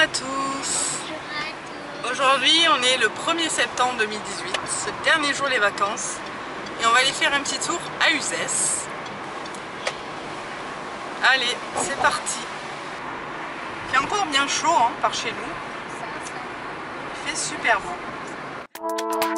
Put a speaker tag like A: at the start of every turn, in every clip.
A: à tous Aujourd'hui on est le 1er septembre 2018, c'est le dernier jour des vacances et on va aller faire un petit tour à Uzès. Allez, c'est parti Il fait encore bien chaud hein, par chez nous, il fait super beau.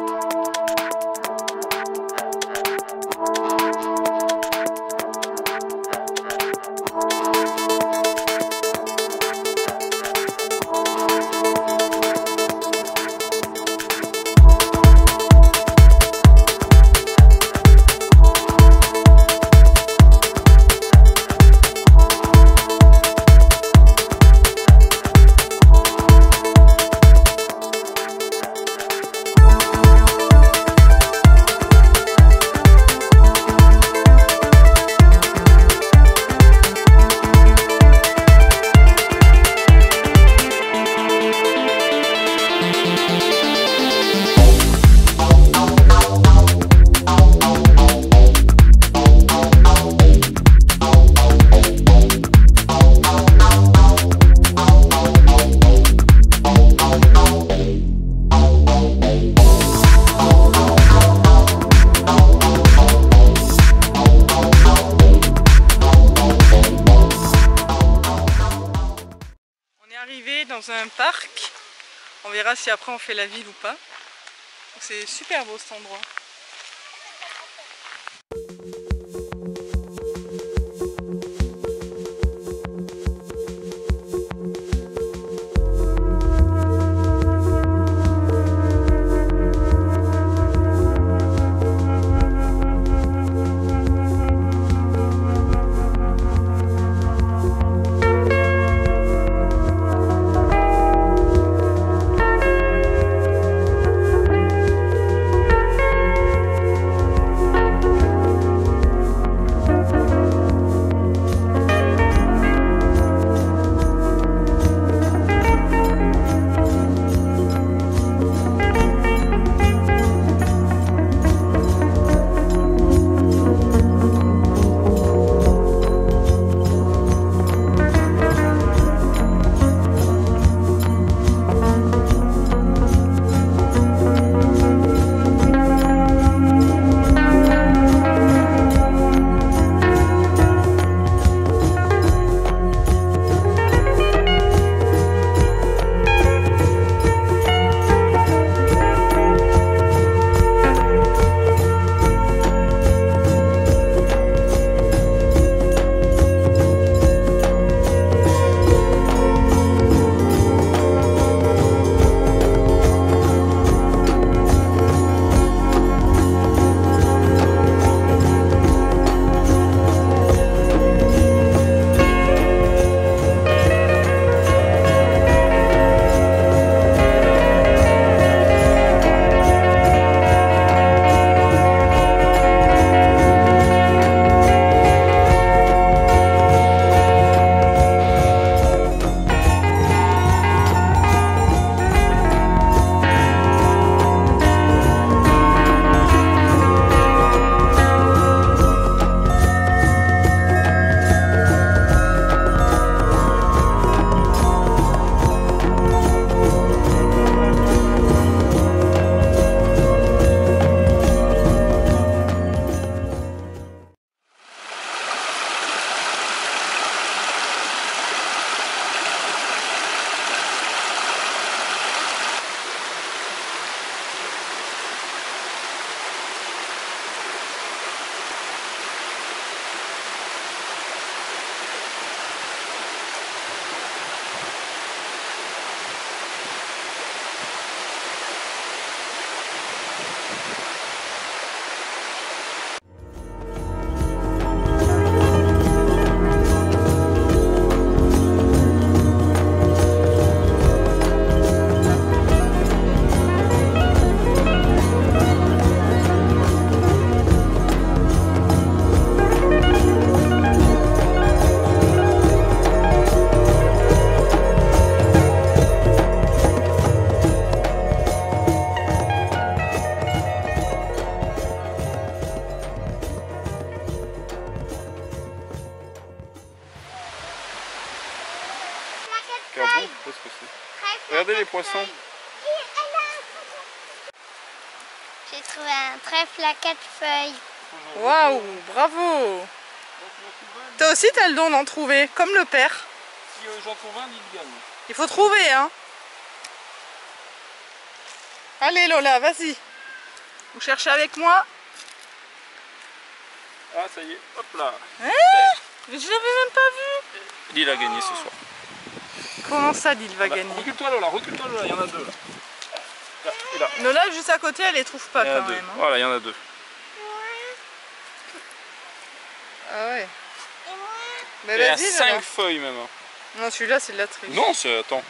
A: Dans un parc. On verra si après on fait la ville ou pas. C'est super beau cet endroit.
B: J'ai trouvé un trèfle à quatre feuilles.
A: Waouh, bravo Toi aussi, t'as le don d'en trouver, comme le père.
C: Si euh, j'en trouve un, il gagne.
A: Il faut trouver, hein Allez Lola, vas-y. Vous cherchez avec moi
C: Ah, ça y est, hop là.
A: Mais je l'avais même pas vu
C: Il a gagné ce soir.
A: Comment ça, dit il va gagner?
C: Recule-toi Lola, recule-toi Lola, il y en a deux là. Là et là.
A: Juste à côté, elle les trouve pas quand
C: deux.
A: même. hein.
C: Voilà, il y en a deux.
A: Ah ouais. Bah
C: Il y a
A: vas-y,
C: 5
A: Lola.
C: feuilles même. hein.
A: Non, celui-là, c'est de la triche.
C: Non, c'est. Attends.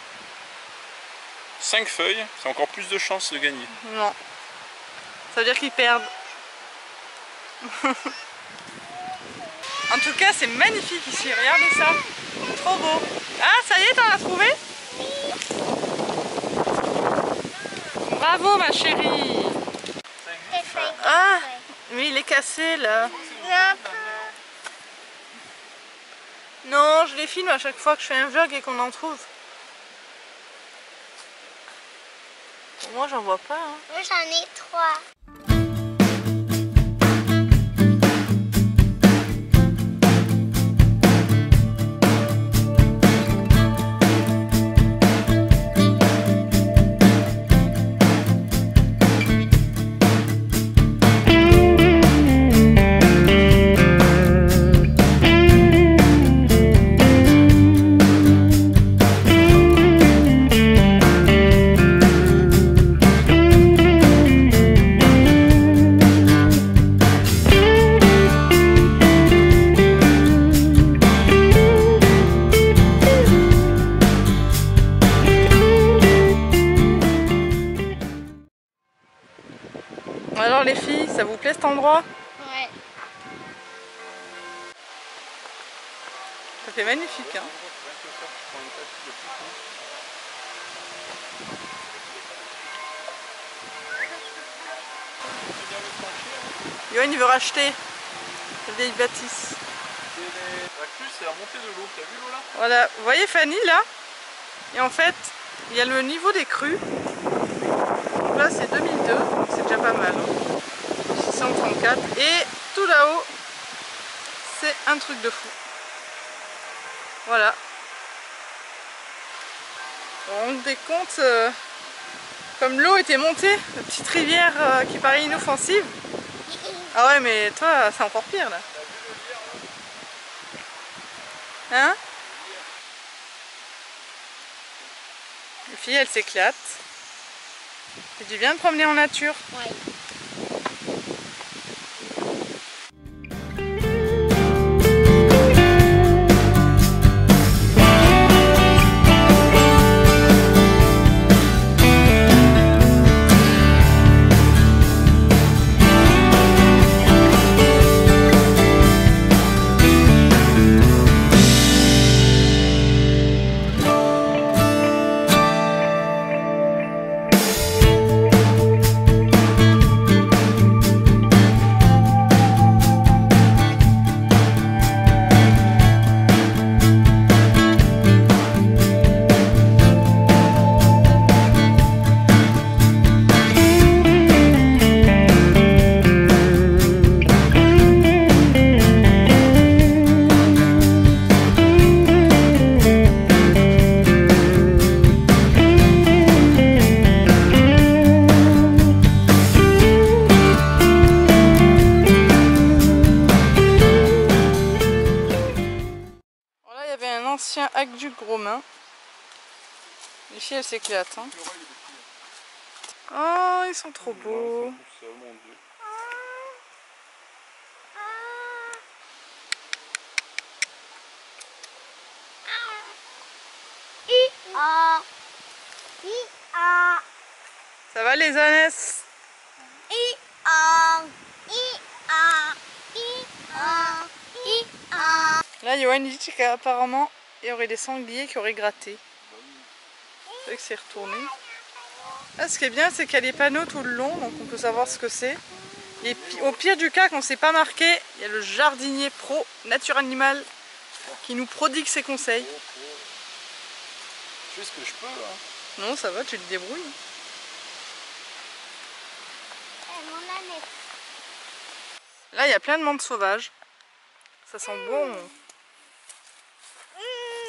C: 5 feuilles, c'est encore plus de chances de gagner.
A: Non. Ça veut dire qu'ils perdent. en tout cas, c'est magnifique ici. Regardez ça. Trop beau. Ah, ça y est, t'en as trouvé? Bravo, ma chérie. Ah, mais il est cassé là.
B: Non,
A: Non, je les filme à chaque fois que je fais un vlog et qu'on en trouve. Moi, j'en vois pas. hein.
B: moi j'en ai trois.
A: Ça fait magnifique. Hein Yoann, il veut racheter la vieille bâtisse.
C: La crue, c'est la montée de l'eau. T'as vu Lola
A: Voilà, vous voyez Fanny là? Et en fait, il y a le niveau des crues. Donc là c'est 2002, donc c'est déjà pas mal. hein. 634. Et tout là-haut, c'est un truc de fou. Voilà. Vous vous rendez compte euh, comme l'eau était montée, la petite rivière euh, qui paraît inoffensive. Ah ouais mais toi c'est encore pire là. Hein? Les filles, elles s'éclatent. C'est du bien de promener en nature. Ancien aqueduc romain. Les filles, elles s'éclatent. hein. Oh, ils sont trop beaux.
C: Ça,
A: va les ânesses. Là, Johan dit qu'apparemment, il y aurait des sangliers qui auraient gratté. C'est vrai que c'est retourné. Là, ce qui est bien, c'est qu'il y a les panneaux tout le long, donc on peut savoir ce que c'est. Et au pire du cas, quand c'est pas marqué, il y a le jardinier pro Nature Animal qui nous prodigue ses conseils.
C: Je fais ce que je peux. Hein.
A: Non, ça va, tu te débrouilles. Là, il y a plein de menthes sauvages. Ça sent bon.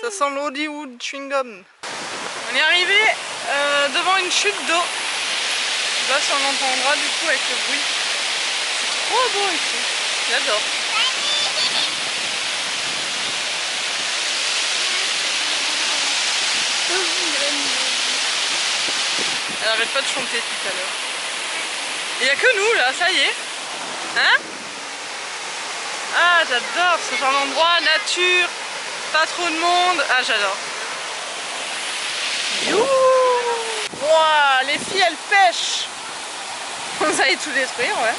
A: Ça sent l'Hollywood chewing gum. On est arrivé euh, devant une chute d'eau. Pas si on entendra du coup avec le bruit. C'est trop beau ici. J'adore. Elle arrête pas de chanter tout à l'heure. Il n'y a que nous là, ça y est. Hein? Ah, j'adore ce genre d'endroit, nature, pas trop de monde. Ah, j'adore. Ouah, les filles elles pêchent. Vous allez tout détruire, ouais.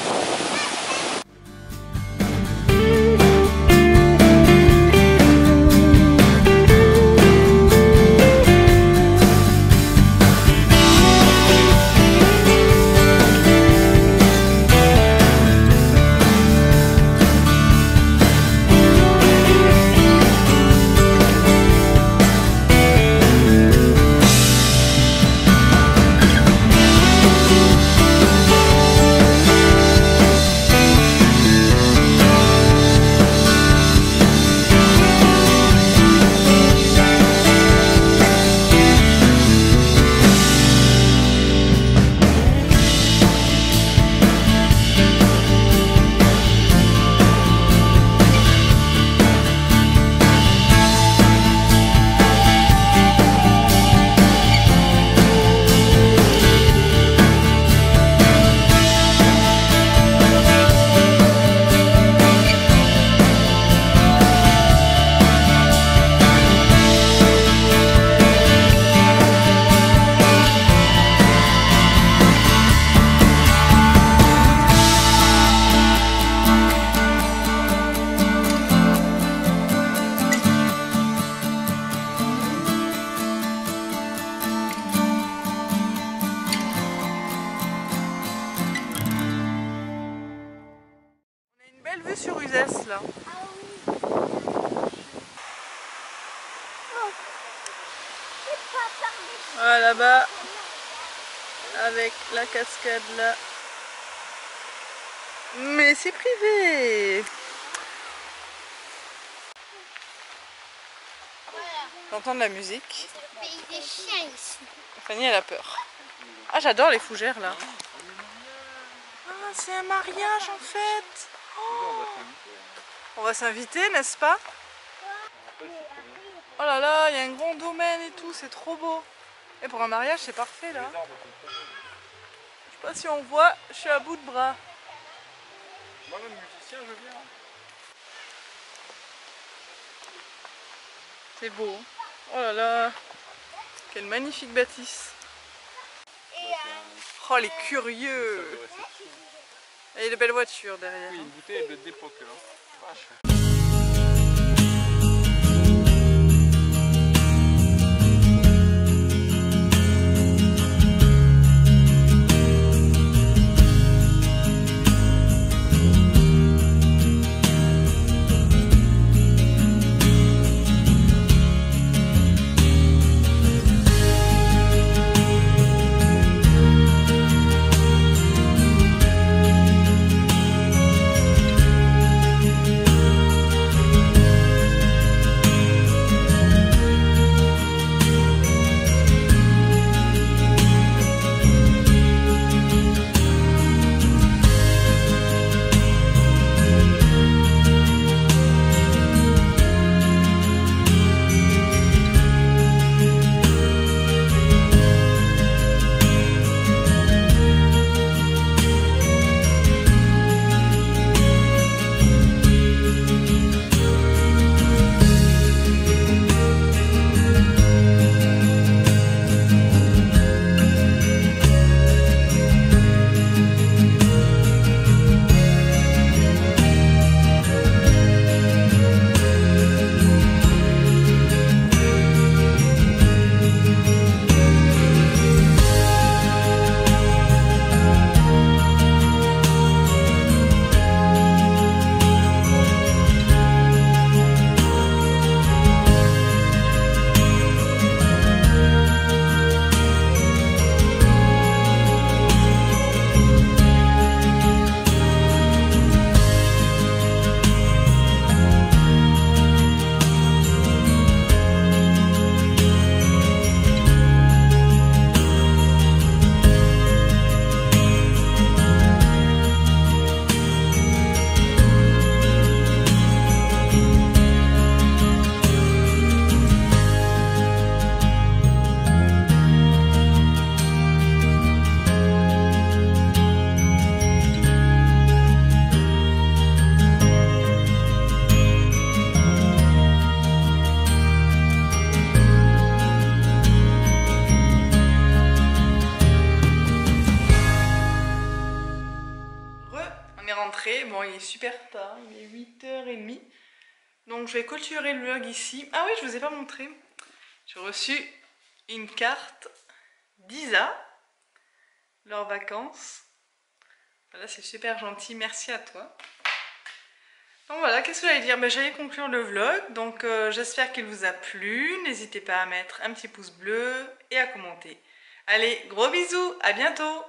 A: Là.
B: Ah
A: là-bas, avec la cascade là. Mais c'est privé. J'entends de la musique? Fanny elle a peur. Ah j'adore les fougères là. Ah c'est un mariage en fait. Oh. On va s'inviter n'est-ce pas? Oh là là, il y a un grand domaine et tout, c'est trop beau. Et pour un mariage c'est parfait là. Je sais pas si on voit, je suis à bout de bras.
C: Moi, même musicien, je viens.
A: C'est beau. Oh là là. Quelle magnifique bâtisse. Oh les curieux. Et les belles voitures derrière.
C: Oui, une bouteille de d'époque. Hein.
A: Donc je vais clôturer le vlog ici. Ah oui, je vous ai pas montré. J'ai reçu une carte d'Isa, leurs vacances. Voilà, c'est super gentil, merci à toi. Donc voilà, qu'est-ce que j'allais dire? Ben, J'allais conclure le vlog, donc euh, j'espère qu'il vous a plu. N'hésitez pas à mettre un petit pouce bleu et à commenter. Allez, gros bisous, à bientôt